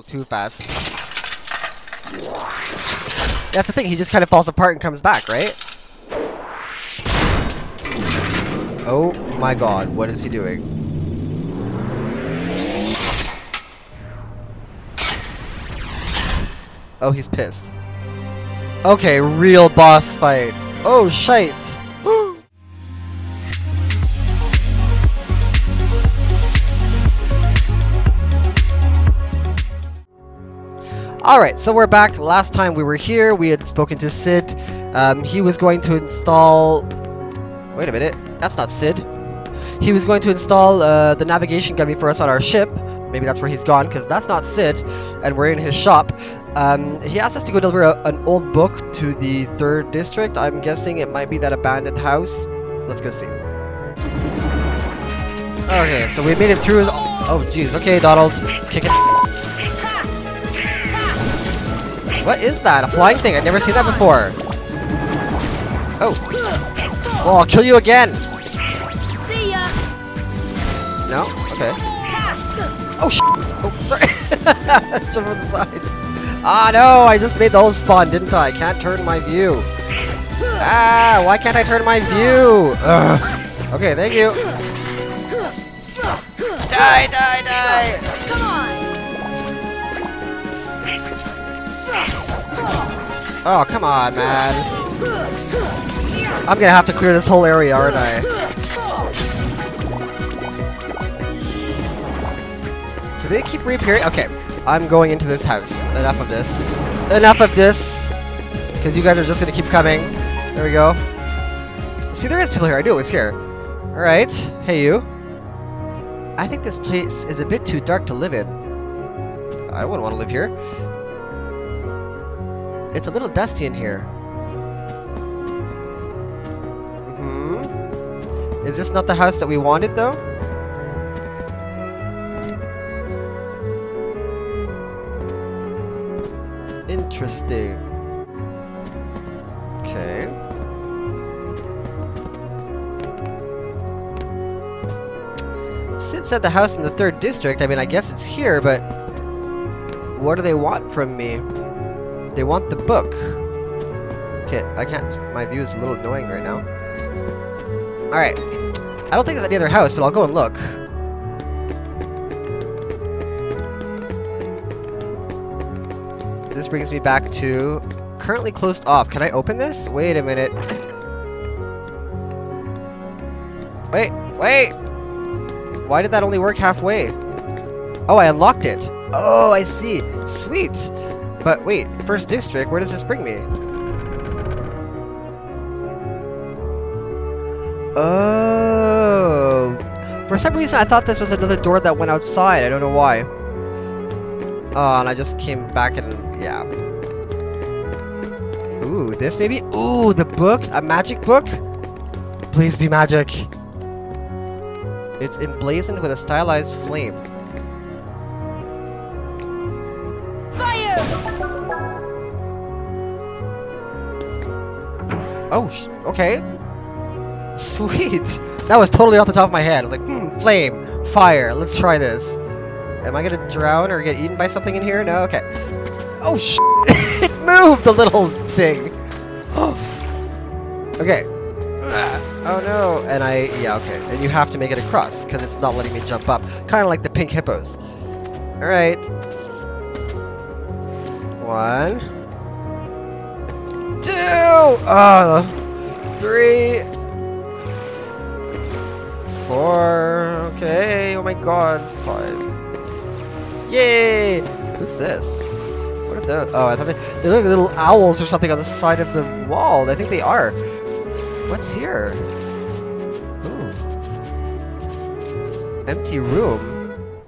little too fast. That's the thing, he just kind of falls apart and comes back, right? Oh my god, what is he doing? Oh, he's pissed. Okay, real boss fight. Oh, shite! Alright, so we're back. Last time we were here, we had spoken to Sid. Um, he was going to install... Wait a minute, that's not Sid. He was going to install uh, the navigation gummy for us on our ship. Maybe that's where he's gone, because that's not Sid, and we're in his shop. Um, he asked us to go deliver a, an old book to the 3rd District. I'm guessing it might be that abandoned house. Let's go see. Okay, so we made it through his... Oh, jeez. Okay, Donald. Kick it. What is that? A flying thing? I've never seen that before. Oh. Well, I'll kill you again. See ya. No? Okay. Oh, sh Oh, sorry. Jump on the side. Ah, no, I just made the whole spawn, didn't I? I can't turn my view. Ah, why can't I turn my view? Ugh. Okay, thank you. Die, die, die! Oh, come on, man. I'm gonna have to clear this whole area, aren't I? Do they keep reappearing? Okay, I'm going into this house. Enough of this. Enough of this! Because you guys are just gonna keep coming. There we go. See, there is people here. I knew it was here. Alright. Hey, you. I think this place is a bit too dark to live in. I wouldn't want to live here. It's a little dusty in here. hmm Is this not the house that we wanted, though? Interesting. Okay. Sid said the house in the third district. I mean, I guess it's here, but what do they want from me? They want the book. Okay, I can't. My view is a little annoying right now. Alright. I don't think there's any other house, but I'll go and look. This brings me back to currently closed off. Can I open this? Wait a minute. Wait, wait! Why did that only work halfway? Oh, I unlocked it. Oh, I see. Sweet. But wait, first district, where does this bring me? Oh. For some reason, I thought this was another door that went outside. I don't know why. Oh, and I just came back and, yeah. Ooh, this maybe? Ooh, the book? A magic book? Please be magic. It's emblazoned with a stylized flame. Oh, okay. Sweet. That was totally off the top of my head. I was like, hmm, flame, fire. Let's try this. Am I gonna drown or get eaten by something in here? No? Okay. Oh, sh It moved, the little thing. Okay. Oh no. And I, yeah, okay. And you have to make it across, because it's not letting me jump up. Kind of like the pink hippos. Alright. One. Two! Oh, uh, three. Four. Okay. Oh my god. Five. Yay! Who's this? What are those? Oh, I thought they, they look like little owls or something on the side of the wall. I think they are. What's here? Ooh. Empty room.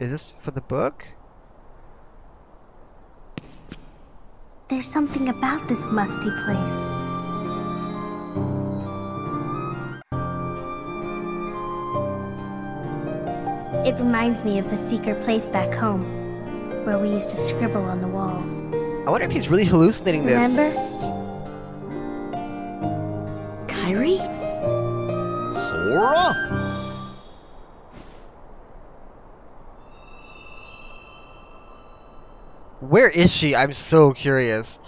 Is this for the book? There's something about this musty place. It reminds me of the secret place back home, where we used to scribble on the walls. I wonder if he's really hallucinating this. Remember? Kairi? Sora? Where is she? I'm so curious.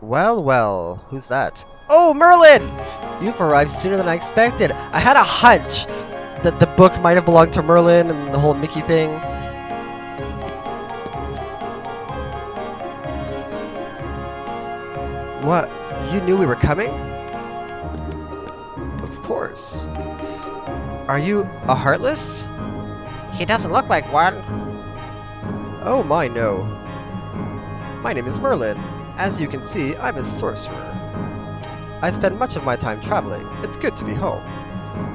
Well, well, who's that? Oh, Merlin! You've arrived sooner than I expected. I had a hunch that the book might have belonged to Merlin and the whole Mickey thing. What? You knew we were coming? Of course. Are you a Heartless? He doesn't look like one. Oh my, no. My name is Merlin. As you can see, I'm a sorcerer. I spend much of my time traveling. It's good to be home.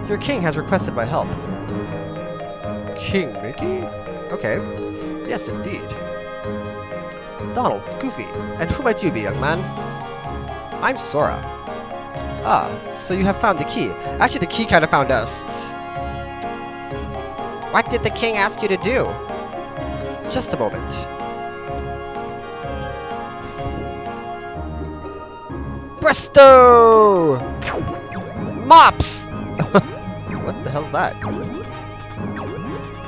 Your king has requested my help. King Mickey? Okay. Yes, indeed. Donald, Goofy, and who might you be, young man? I'm Sora. Ah, so you have found the key. Actually, the key kind of found us. What did the king ask you to do? Just a moment. Presto! Mops! what the hell's that?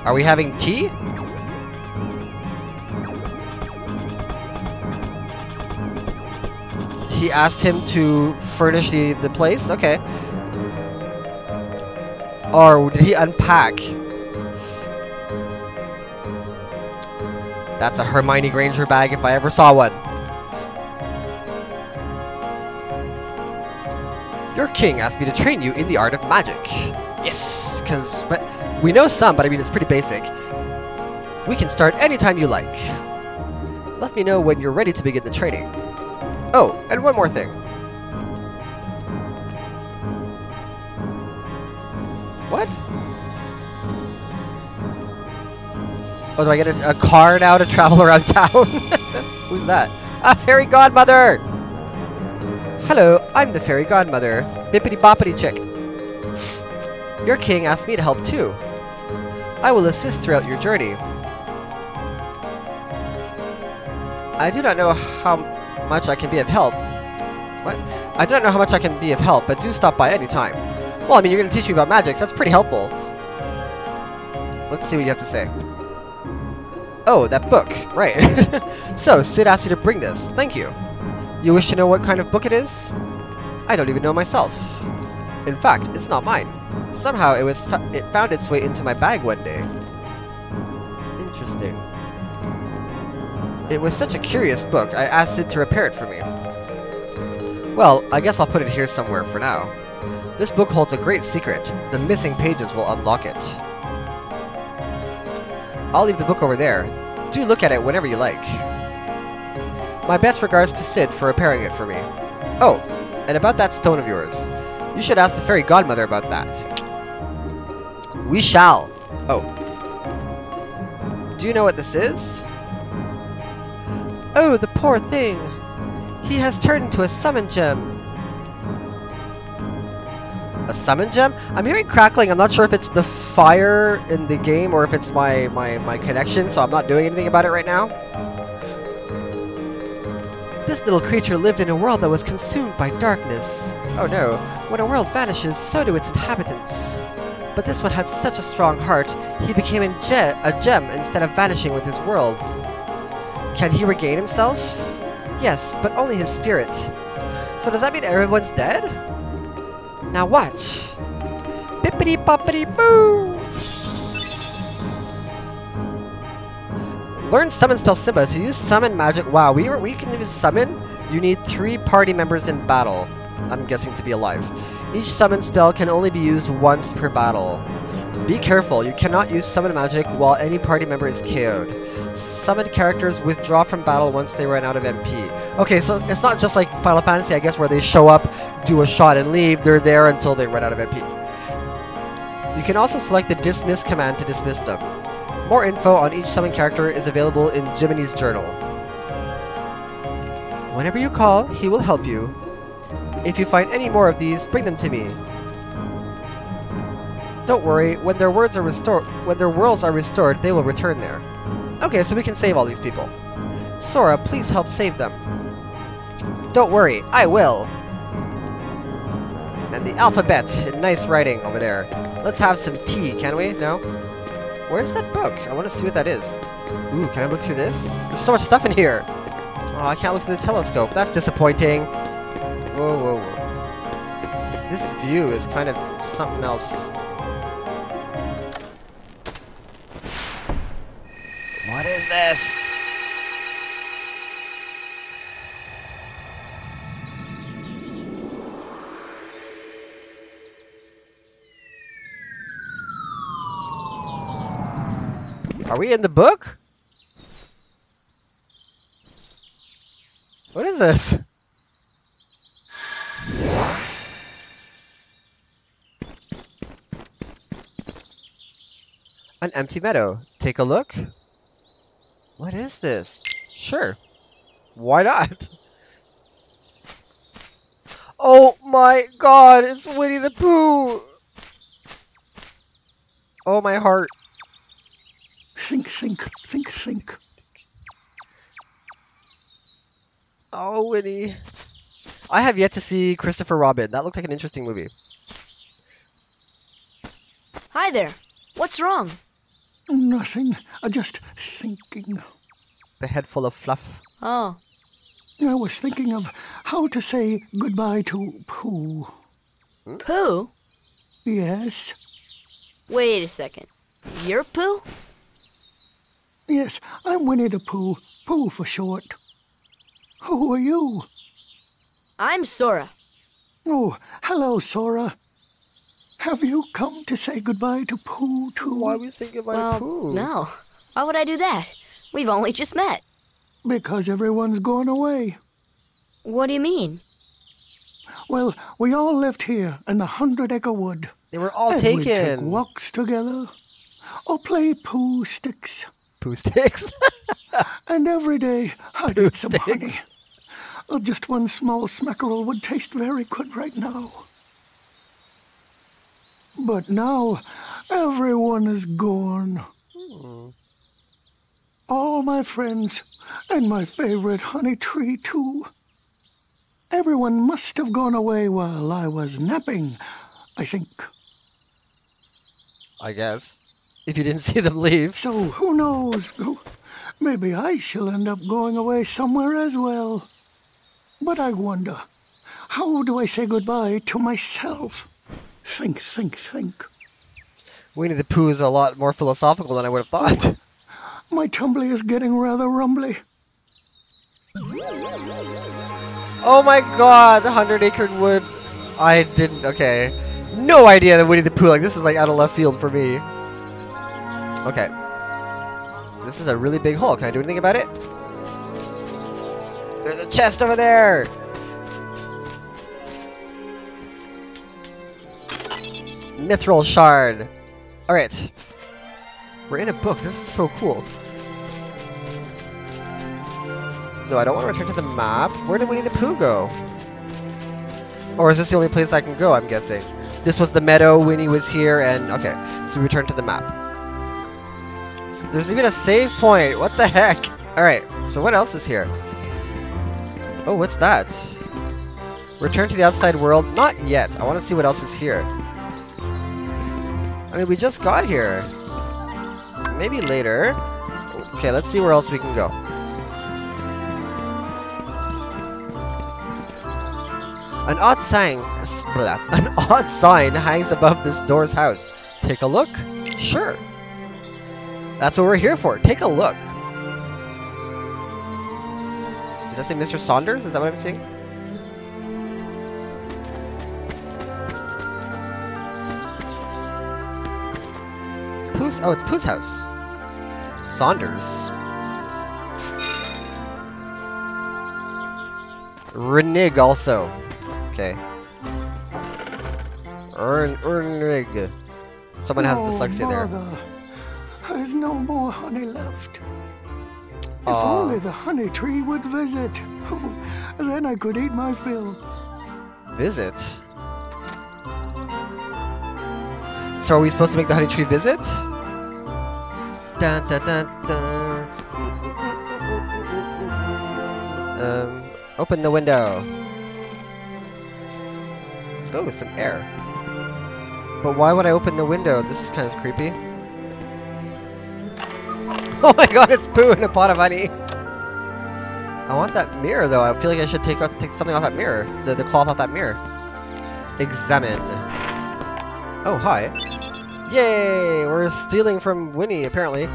Are we having tea? He asked him to furnish the, the place? Okay. Or did he unpack? That's a Hermione Granger bag if I ever saw one. Your king asked me to train you in the art of magic. Yes, because but we know some, but I mean it's pretty basic. We can start anytime you like. Let me know when you're ready to begin the training. Oh, and one more thing. What? Oh, do I get a, a car now to travel around town? Who's that? A fairy godmother! Hello, I'm the fairy godmother. Bippity boppity chick. Your king asked me to help too. I will assist throughout your journey. I do not know how much I can be of help. What? I don't know how much I can be of help, but do stop by any time. Well, I mean, you're going to teach me about magic, so that's pretty helpful. Let's see what you have to say. Oh, that book. Right. so, Sid asked you to bring this. Thank you. You wish to know what kind of book it is? I don't even know myself. In fact, it's not mine. Somehow it was it found its way into my bag one day. Interesting. It was such a curious book, I asked it to repair it for me. Well, I guess I'll put it here somewhere for now. This book holds a great secret. The missing pages will unlock it. I'll leave the book over there. Do look at it whenever you like. My best regards to Sid for repairing it for me. Oh, and about that stone of yours. You should ask the fairy godmother about that. We shall. Oh. Do you know what this is? Oh, the poor thing. He has turned into a summon gem. A summon gem? I'm hearing crackling. I'm not sure if it's the fire in the game or if it's my, my, my connection, so I'm not doing anything about it right now. This little creature lived in a world that was consumed by darkness. Oh no, when a world vanishes, so do its inhabitants. But this one had such a strong heart, he became a, ge a gem instead of vanishing with his world. Can he regain himself? Yes, but only his spirit. So does that mean everyone's dead? Now watch. Bippity boppity boo! Learn summon spell Simba to use summon magic. Wow, we we can use summon. You need three party members in battle. I'm guessing to be alive. Each summon spell can only be used once per battle. Be careful, you cannot use summon magic while any party member is KO'd. Summoned characters withdraw from battle once they run out of MP. Okay, so it's not just like Final Fantasy, I guess, where they show up, do a shot, and leave. They're there until they run out of MP. You can also select the Dismiss command to dismiss them. More info on each summon character is available in Jiminy's journal. Whenever you call, he will help you. If you find any more of these, bring them to me. Don't worry, when their words are restored, when their worlds are restored, they will return there. Okay, so we can save all these people. Sora, please help save them. Don't worry, I will. And the alphabet in nice writing over there. Let's have some tea, can we? No? Where's that book? I want to see what that is. Ooh, can I look through this? There's so much stuff in here! Oh, I can't look through the telescope. That's disappointing. Whoa, whoa, whoa. This view is kind of something else. This? Are we in the book? What is this? An empty meadow. Take a look. What is this? Sure. Why not? Oh my god, it's Winnie the Pooh! Oh my heart. Sink, sink, sink, sink. Oh, Winnie. I have yet to see Christopher Robin. That looked like an interesting movie. Hi there. What's wrong? Oh, nothing. I just thinking. The head full of fluff. Oh, I was thinking of how to say goodbye to Pooh. Pooh? Yes, Wait a second. You're Pooh? yes, I'm Winnie the Pooh. Pooh for short. Who are you? I'm Sora. Oh, hello, Sora. Have you come to say goodbye to Pooh too? Why we say goodbye well, to Pooh? no. Why would I do that? We've only just met. Because everyone's gone away. What do you mean? Well, we all lived here in the Hundred Acre Wood. They were all and we'd take walks together, or play Pooh sticks. Pooh sticks. And every day I'd Pooh eat some honey. sticks. Oh, just one small smackerel would taste very good right now. But now everyone is gone. Hmm. All my friends, and my favorite honey tree, too. Everyone must have gone away while I was napping, I think. I guess. If you didn't see them leave. So who knows? Maybe I shall end up going away somewhere as well. But I wonder, how do I say goodbye to myself? Think, think, think. Winnie the Pooh is a lot more philosophical than I would have thought. My tumbly is getting rather rumbly. Oh my god, the Hundred Acre Wood. I didn't. Okay. No idea that Winnie the Pooh. Like, this is like out of left field for me. Okay. This is a really big hole. Can I do anything about it? There's a chest over there! Mithril shard. Alright. We're in a book. This is so cool. No, I don't want to return to the map. Where did Winnie the Pooh go? Or is this the only place I can go, I'm guessing? This was the meadow, Winnie was here, and... Okay, so we return to the map. There's even a save point! What the heck? Alright, so what else is here? Oh, what's that? Return to the outside world? Not yet. I want to see what else is here. I mean, we just got here. Maybe later. Okay, let's see where else we can go. An odd sign, blah, an odd sign hangs above this door's house. Take a look? Sure. That's what we're here for. Take a look. Does that say Mr. Sanders? Is that what I'm seeing? Pooh's? Oh, it's Pooh's house. Sanders. Renig also. Okay. Ern Ernig. Someone has dyslexia there. There's no more honey left. If Aw. only the honey tree would visit. Oh, then I could eat my fill. Visit? So are we supposed to make the honey tree visit? Um, open the window. Oh, some air. But why would I open the window? This is kind of creepy. Oh my god, it's poo in a pot of honey. I want that mirror though. I feel like I should take out, take something off that mirror. The, the cloth off that mirror. Examine. Oh, hi. Yay! We're stealing from Winnie, apparently.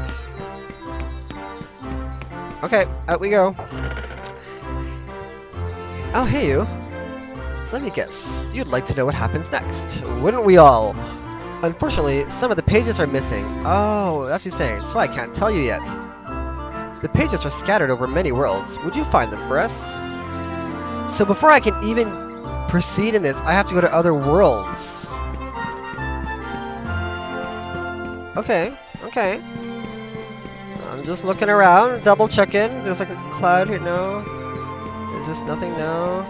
Okay, out we go. Oh, hey you. Let me guess. You'd like to know what happens next, wouldn't we all? Unfortunately, some of the pages are missing. Oh, that's what he's saying, so I can't tell you yet. The pages are scattered over many worlds. Would you find them for us? So before I can even proceed in this, I have to go to other worlds. Okay, okay. I'm just looking around, double checking. There's like a cloud here. No. Is this nothing? No.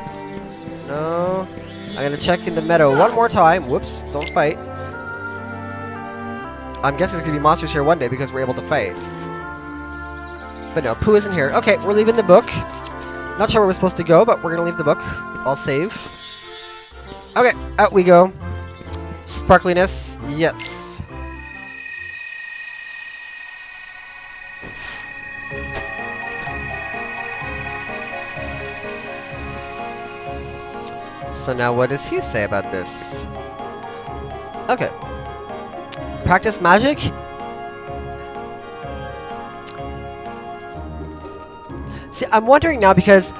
No. I'm gonna check in the meadow one more time. Whoops, don't fight. I'm guessing there's gonna be monsters here one day because we're able to fight. But no, Pooh isn't here. Okay, we're leaving the book. Not sure where we're supposed to go, but we're gonna leave the book. I'll save. Okay, out we go. Sparkliness, yes. So now what does he say about this? Okay. Practice magic? See, I'm wondering now because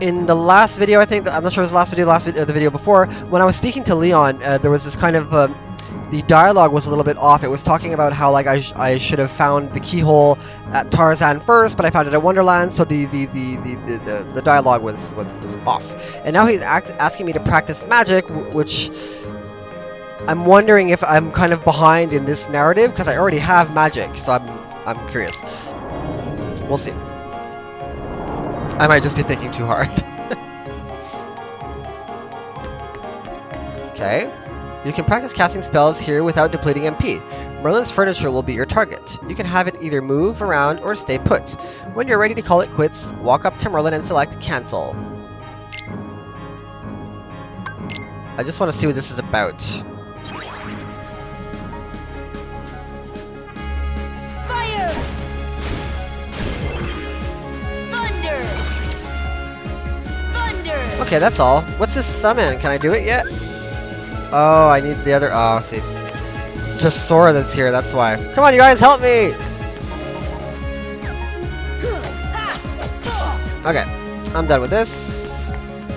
in the last video, I think, I'm not sure it was the last video, last video, or the video before, when I was speaking to Leon, uh, there was this kind of, um, the dialogue was a little bit off. It was talking about how, like, I, sh I should have found the keyhole at Tarzan first, but I found it at Wonderland, so the, the, the, the, the, the dialogue was, was, was off. And now he's asking me to practice magic, which I'm wondering if I'm kind of behind in this narrative, because I already have magic, so I'm, I'm curious. We'll see. I might just be thinking too hard. okay. You can practice casting spells here without depleting MP. Merlin's furniture will be your target. You can have it either move around or stay put. When you're ready to call it quits, walk up to Merlin and select Cancel. I just want to see what this is about. Fire! Thunder! Thunder! Okay, that's all. What's this summon? Can I do it yet? Oh, I need the other. Oh, see. It's just Sora that's here, that's why. Come on, you guys, help me! Okay, I'm done with this.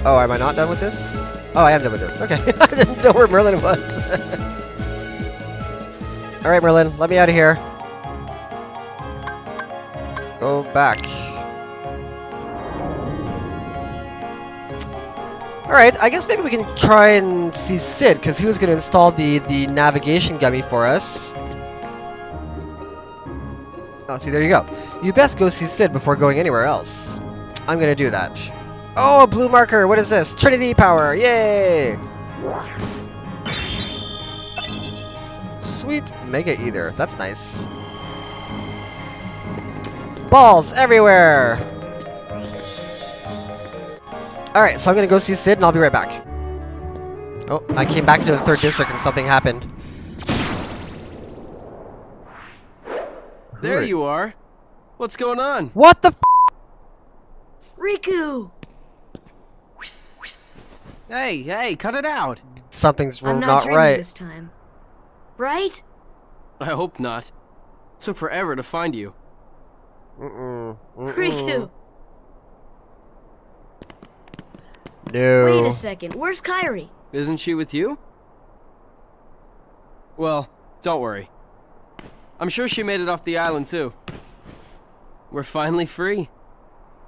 Oh, am I not done with this? Oh, I am done with this. Okay, I didn't know where Merlin was. Alright, Merlin, let me out of here. Go back. Alright, I guess maybe we can try and see Sid, because he was going to install the, the navigation gummy for us. Oh, see, there you go. You best go see Sid before going anywhere else. I'm going to do that. Oh, a blue marker! What is this? Trinity power! Yay! Sweet Mega Ether. That's nice. Balls everywhere! Alright, so I'm gonna go see Sid and I'll be right back. Oh, I came back into the third district and something happened. There you are. What's going on? What the f- Riku! Hey, hey, cut it out. Something's I'm not, not, right. this time. Right? I hope not. Took forever to find you. Mm-mm. Mm-mm. Riku! No. Wait a second, where's Kairi? Isn't she with you? Well, don't worry. I'm sure she made it off the island too. We're finally free.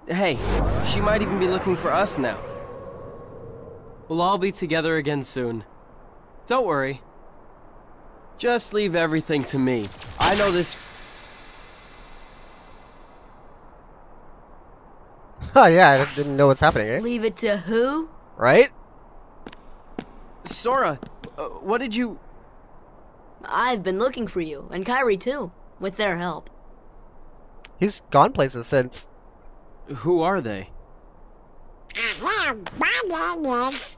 Hey, she might even be looking for us now. We'll all be together again soon. Don't worry. Just leave everything to me. I know this. Oh yeah, I didn't know what's happening, eh? Leave it to who? Right? Sora, uh, what did you. I've been looking for you, and Kairi too, with their help. He's gone places since. Who are they?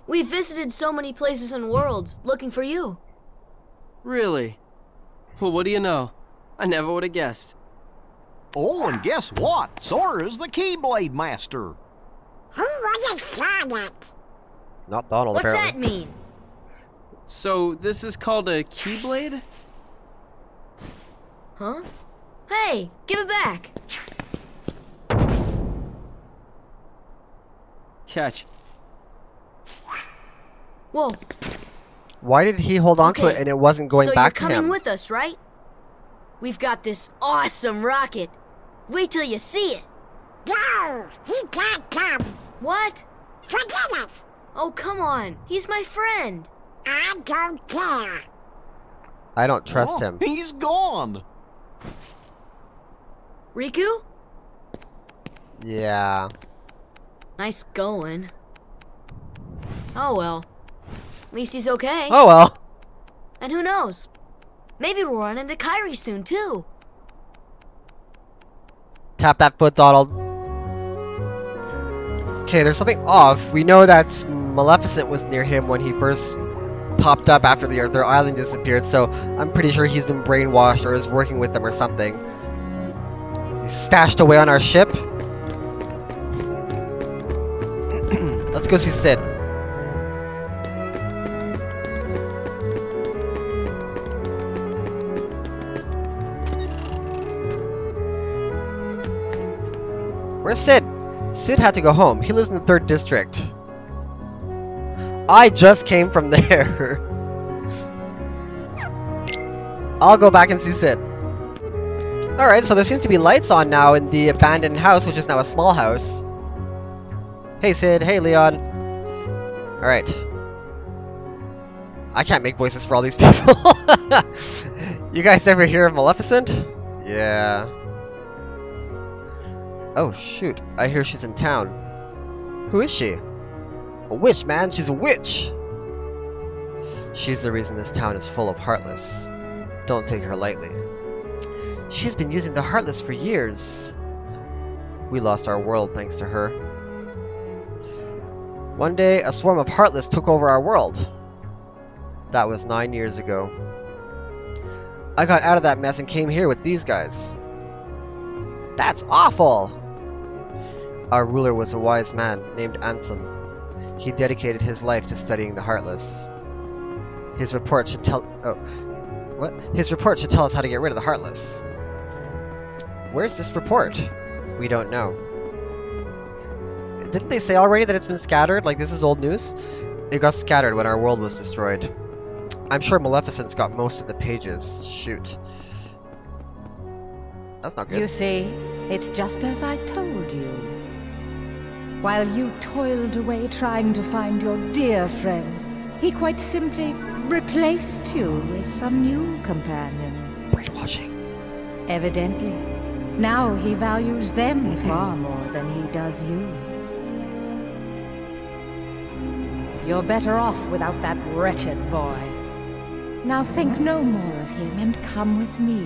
We've visited so many places and worlds, looking for you. Really? Well, what do you know? I never would have guessed. Oh, and guess what? Sora's the Keyblade Master. Who was Sonic? Not Donald, What's apparently. that mean? So, this is called a Keyblade? Huh? Hey, give it back. Catch. Whoa. Why did he hold on to it and it wasn't going so back you're coming with us, right? We've got this awesome rocket. Wait till you see it. No, he can't come. What? Forget it. Oh, come on. He's my friend. I don't care. I don't trust Oh, him. He's gone. Riku? Yeah. Nice going. Oh well. At least he's okay. Oh well. And who knows? Maybe we'll run into Kairi soon too. Tap that foot, Donald. Okay, there's something off. We know that Maleficent was near him when he first popped up after the, their island disappeared, so I'm pretty sure he's been brainwashed or is working with them or something. He's stashed away on our ship. Let's go see Sid. Sid? Sid had to go home. He lives in the third district. I just came from there. I'll go back and see Sid. Alright, so there seems to be lights on now in the abandoned house, which is now a small house. Hey Sid, hey Leon. Alright. I can't make voices for all these people. you guys ever hear of Maleficent? Yeah. Oh shoot, I hear she's in town. Who is she? A witch, man, she's a witch! She's the reason this town is full of Heartless. Don't take her lightly. She's been using the Heartless for years. We lost our world thanks to her. One day, a swarm of Heartless took over our world. That was nine years ago. I got out of that mess and came here with these guys. That's awful! Our ruler was a wise man named Ansem. He dedicated his life to studying the Heartless. His report should tell- oh. What? His report should tell us how to get rid of the Heartless. Where's this report? We don't know. Didn't they say already that it's been scattered? Like this is old news? It got scattered when our world was destroyed. I'm sure Maleficent's got most of the pages. Shoot. That's not good. You see, it's just as I told you. While you toiled away trying to find your dear friend, he quite simply replaced you with some new companions. Brainwashing. Evidently. Now he values them mm-hmm. far more than he does you. You're better off without that wretched boy. Now think no more of him and come with me.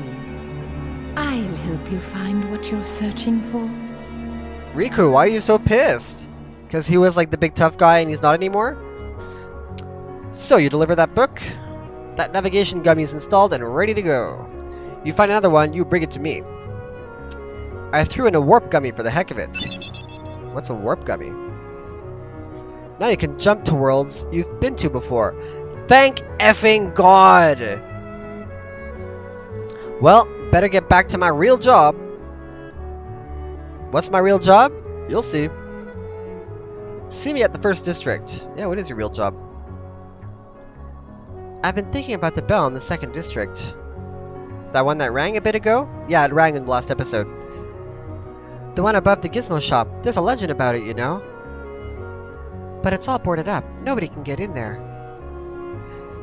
I'll help you find what you're searching for. Riku, why are you so pissed? Because he was like the big tough guy and he's not anymore? So, you deliver that book? That navigation gummy is installed and ready to go. You find another one, you bring it to me. I threw in a warp gummy for the heck of it. What's a warp gummy? Now you can jump to worlds you've been to before. Thank effing God! Well, better get back to my real job. What's my real job? You'll see. See me at the first district. Yeah, what is your real job? I've been thinking about the bell in the second district. That one that rang a bit ago? Yeah, it rang in the last episode. The one above the gizmo shop. There's a legend about it, you know. But it's all boarded up. Nobody can get in there.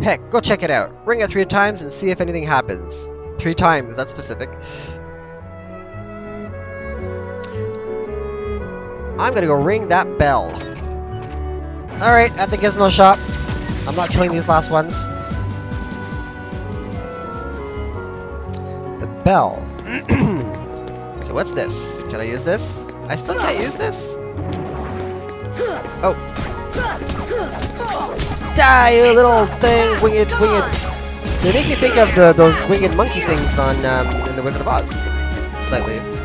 Heck, go check it out. Ring it three times and see if anything happens. Three times, that's specific. I'm gonna go ring that bell. Alright, at the gizmo shop. I'm not killing these last ones. The bell. okay, what's this? Can I use this? I still can't use this? Oh. Die, you little thing, winged, winged. They make me think of the those winged monkey things on um, in the Wizard of Oz, slightly.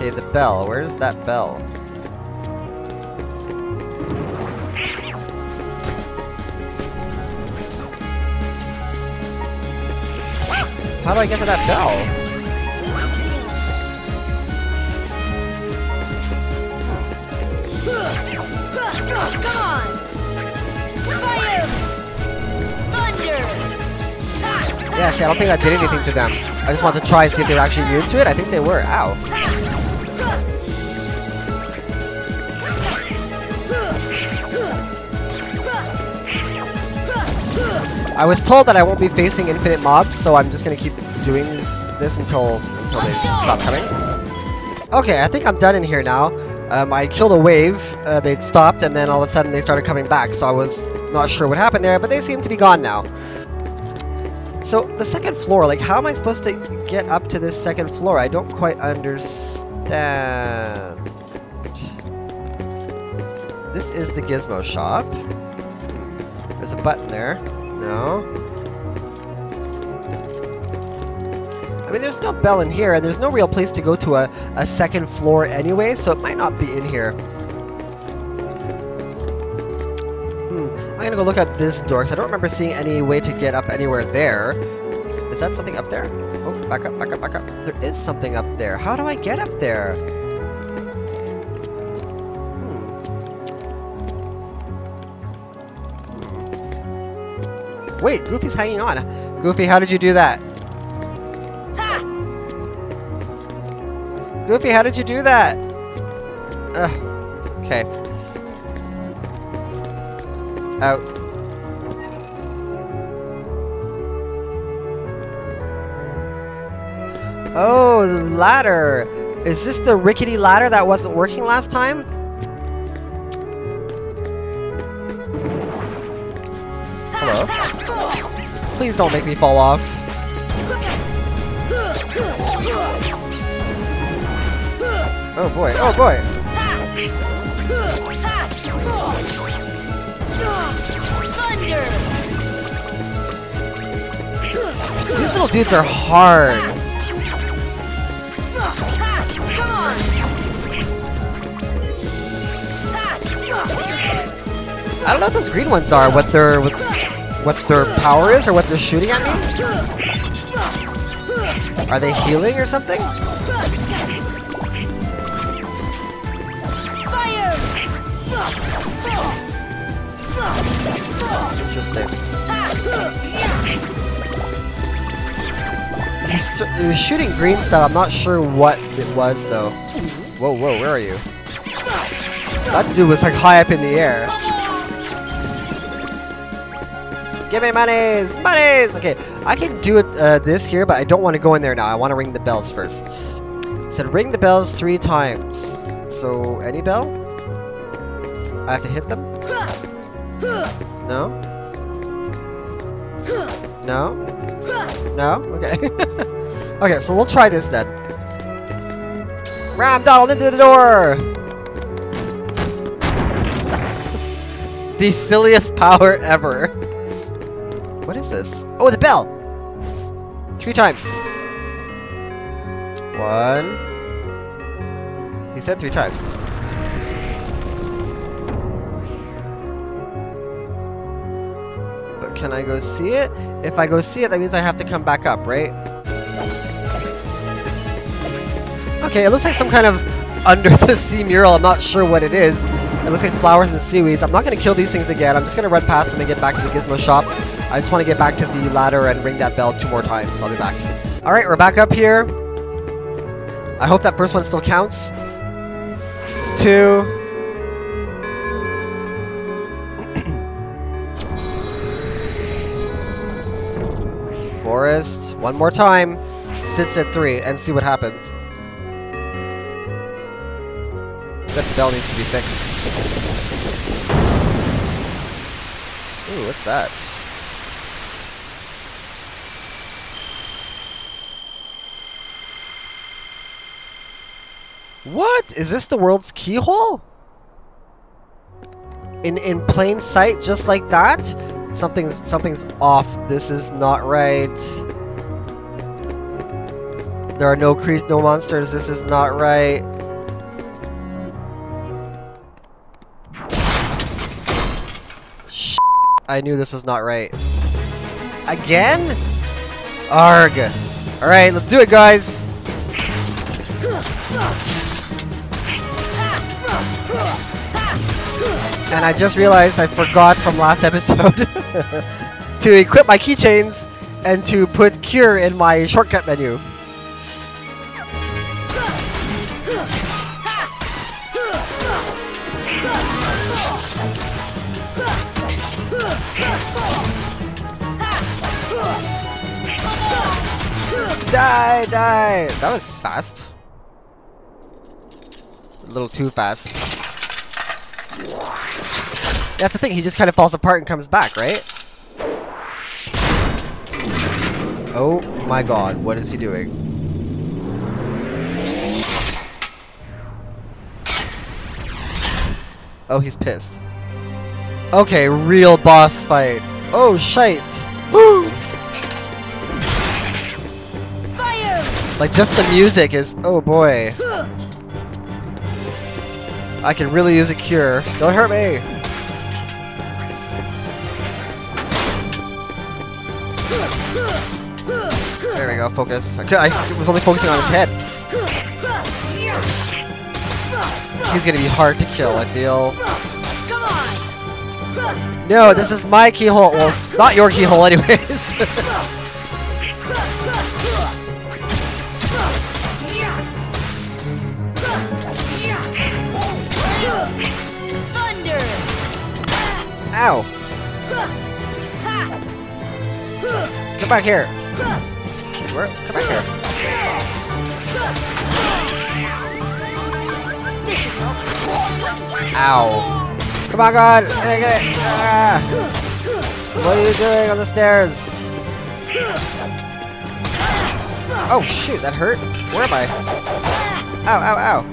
Okay, the bell. Where's that bell? How do I get to that bell? Come on! Fire! Thunder! Yeah, see, I don't think I did anything to them. I just wanted to try and see if they were actually immune to it. I think they were. Ow. I was told that I won't be facing infinite mobs, so I'm just gonna keep doing this, this until until they stop coming. Okay, I think I'm done in here now. Um, I killed a wave, uh, they'd stopped, and then all of a sudden they started coming back, so I was not sure what happened there, but they seem to be gone now. So, the second floor, like, how am I supposed to get up to this second floor? I don't quite understand. This is the gizmo shop. There's a button there. No. I mean, there's no bell in here, and there's no real place to go to a, a second floor anyway, so it might not be in here. Hmm, I'm gonna go look at this door, because I don't remember seeing any way to get up anywhere there. Is that something up there? Oh, back up, back up, back up. There is something up there. How do I get up there? Wait, Goofy's hanging on. Goofy, how did you do that? Goofy, how did you do that? Ugh. Okay. Out. Oh, the ladder! Is this the rickety ladder that wasn't working last time? Hello? Please don't make me fall off. Oh boy, oh boy! These little dudes are hard. I don't know what those green ones are, what their what, their power is or what they're shooting at me. Are they healing or something? Interesting. He was shooting green stuff. I'm not sure what it was though. Whoa, whoa, where are you? That dude was like high up in the air. Give me monies! Monies! Okay, I can do it uh, this here, but I don't want to go in there now. I want to ring the bells first. It said ring the bells three times. So, any bell? I have to hit them? No? No? No? Okay. okay, so we'll try this then. Ram Donald into the door! the silliest power ever. What is this? Oh, the bell! Three times. One. He said three times. But can I go see it? If I go see it, that means I have to come back up, right? Okay, it looks like some kind of under the sea mural. I'm not sure what it is. It looks like flowers and seaweeds. I'm not going to kill these things again. I'm just going to run past them and get back to the gizmo shop. I just want to get back to the ladder and ring that bell two more times. I'll be back. Alright, we're back up here. I hope that first one still counts. This is two. Forest. One more time. Sits at three and see what happens. That bell needs to be fixed. Ooh, what's that? What? Is this the world's keyhole? In in plain sight, just like that? Something's something's off. This is not right. There are no cre no monsters. This is not right. I knew this was not right. Again? Arg. Alright, let's do it, guys. And I just realized I forgot from last episode to equip my keychains and to put cure in my shortcut menu. Die, die! That was fast. A little too fast. That's the thing, he just kind of falls apart and comes back, right? Oh my god, what is he doing? Oh, he's pissed. Okay, real boss fight. Oh, shite! Fire! Like, just the music is... Oh boy. I can really use a cure. Don't hurt me! Focus. I, I was only focusing on his head. He's gonna be hard to kill, I feel. No, this is my keyhole. Well, not your keyhole anyways. Ow! Come back here! Where? Come back here. Ow. Come on, God! Ah. What are you doing on the stairs? Oh shoot, that hurt? Where am I? Ow, ow, ow.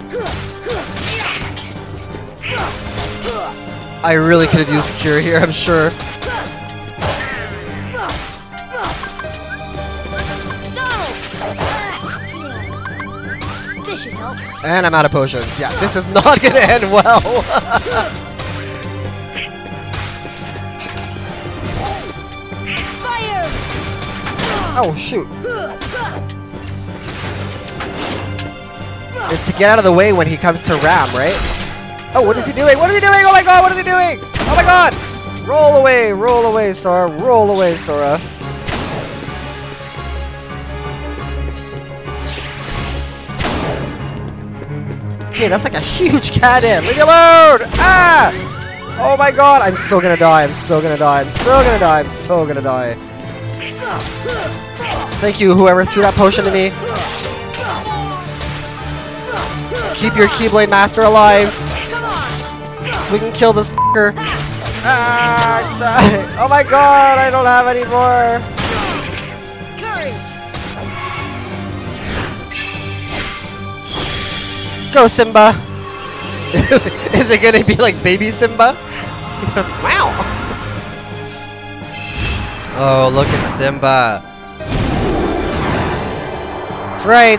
I really could have used cure here, I'm sure. And I'm out of potions. Yeah, this is not gonna end well. Fire! oh shoot. It's to get out of the way when he comes to ram, right? Oh, what is he doing? What is he doing? Oh my god, what is he doing? Oh my god! Roll away, roll away, Sora. Roll away, Sora. Okay, that's like a huge cat in. Leave me alone! Ah! Oh my god, I'm so gonna die. I'm so gonna die. I'm so gonna die. I'm so gonna die. Thank you, whoever threw that potion to me. Keep your Keyblade Master alive, so we can kill this fucker. Ah, die. Oh my god, I don't have any more. Go, Simba. Is it gonna be like baby Simba? wow. Oh, look at Simba. That's right.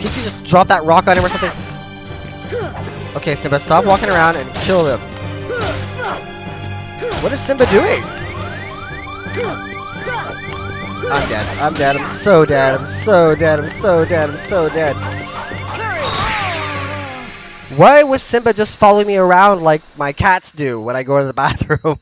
Can't you just drop that rock on him or something? Okay, Simba, stop walking around and kill him. What is Simba doing? I'm dead. I'm dead. I'm so dead. I'm so dead. I'm so dead. I'm so dead. Why was Simba just following me around like my cats do when I go to the bathroom?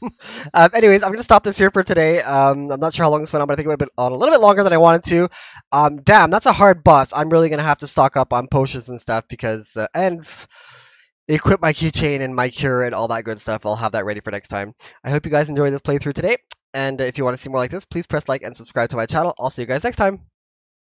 um, anyways, I'm going to stop this here for today. Um, I'm not sure how long this went on, but I think it been on a little bit longer than I wanted to. Um, damn, that's a hard boss. I'm really going to have to stock up on potions and stuff because, uh, and equip my keychain and my cure and all that good stuff. I'll have that ready for next time. I hope you guys enjoyed this playthrough today. And if you want to see more like this, please press like and subscribe to my channel. I'll see you guys next time.